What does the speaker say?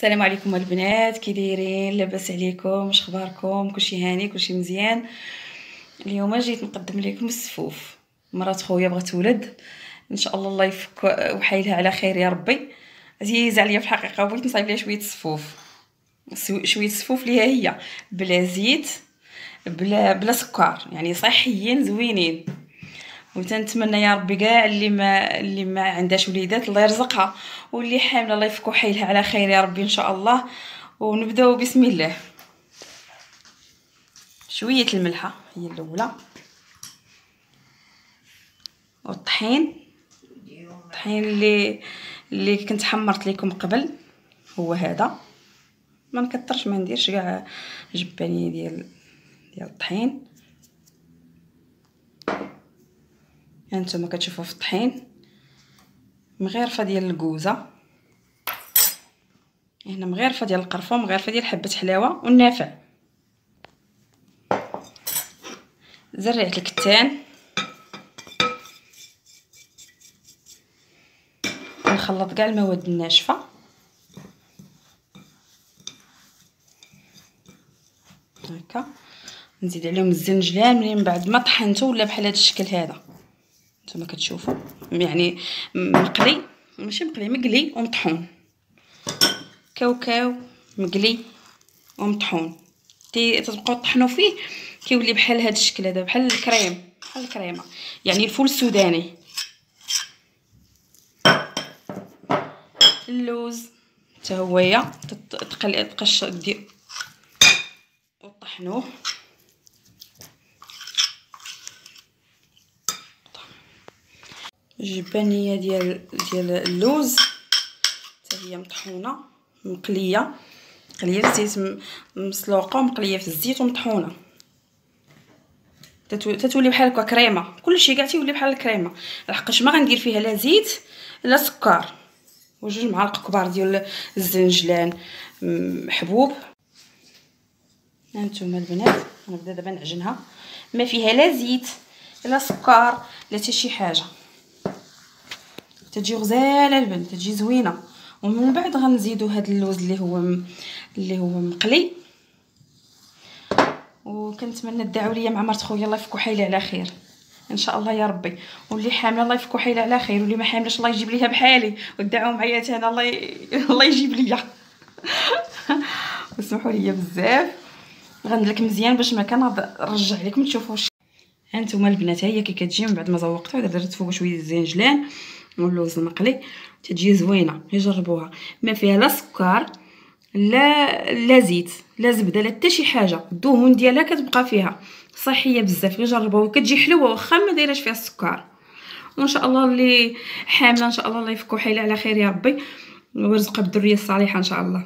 السلام عليكم البنات كي دايرين؟ لاباس عليكم واش اخباركم؟ كلشي هاني كلشي مزيان. اليوم جيت نقدم لكم السفوف مرات خويا بغات تولد إن شاء الله الله يفك وحيلها على خير يا ربي. عزيز عليا في الحقيقة بغيت نصايب ليها شوية السفوف شوية السفوف ليها هي. بلا زيت بلا بلا سكر. يعني صحيين زوينين. وتنتمنى يا ربي كاع اللي ما اللي ما عندهاش وليدات الله يرزقها واللي حامله الله يفكو حيلها على خير يا ربي إن شاء الله. ونبداو بسم الله. شوية الملحة هي الأولى. والطحين. الطحين اللي اللي كنت حمرت لكم قبل هو هذا. ما نكثرش ما نديرش كاع جبانيه ديال ديال الطحين. هانتوما كتشوفوا في الطحين. مغرفه ديال الكوزة. هنا مغرفه ديال القرفة مغرفه ديال حبة حلاوة والنافع. زرعه الكتان. نخلط كاع المواد الناشفة. هكا. نزيد عليهم الزنجلان من بعد ما طحنته ولا بحال هذا الشكل هذا. نتوما كتشوفوا يعني مقلي ماشي مقلي مقلي ومطحون. كاوكاو مقلي ومطحون. تي تبقاو طحنوا فيه كيولي بحال هذا الشكل هذا بحال الكريم بحال الكريمة. يعني الفول السوداني. اللوز حتى هويا تقل تقش دير وطحنوه. جبانيه ديال ديال اللوز. حتى هي مطحونة مقلية. مقلية في الزيت مسلوقة ومقلية في الزيت ومطحونة. تتولي بحال هكا كريمة. كلشي كاع تيولي بحال الكريمة. لحقاش ما غندير فيها لا زيت لا سكر. وجوج معالق كبار ديال الزنجلان. محبوب هانتوما البنات غنبدأ دابا نعجنها. ما فيها لا زيت لا سكر لا حتى شي حاجة. تجي غزالة البنت تجي زوينة. ومن بعد غنزيدو هاد اللوز اللي هو م... اللي هو مقلي. وكنتمنى تدعوا ليا مع مرت خويا الله يفكو حيلي على خير. إن شاء الله يا ربي. واللي حامله الله يفكو حيلي على خير. واللي ما حاملش الله يجيب ليها بحالي. ودعوا معايا أنا الله ي... الله يجيب ليا. وسمحوا لي بزاف. غندلك مزيان باش ما كنرجع لكم تشوفوا هانتوما البنات هي كي كتجي من بعد ما زوقتها درت فوق شوية الزنجلان واللوز المقلي. تجي زوينة يجربوها. ما فيها لا سكر لا لا زيت لا زبدة لا حتى شي حاجة. الدهون ديالها كتبقى فيها. صحية بزاف يجربوها وكتجي حلوة واخا ما دايرهش فيها السكر. وإن شاء الله اللي حاملة إن شاء الله الله يفكو حيله على خير يا ربي. ويرزقها بالذرية الصالحة إن شاء الله.